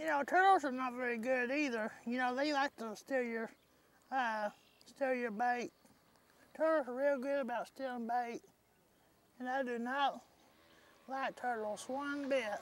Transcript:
You know, turtles are not very good either. You know, they like to steal your, uh, steal your bait. Turtles are real good about stealing bait. And I do not like turtles one bit.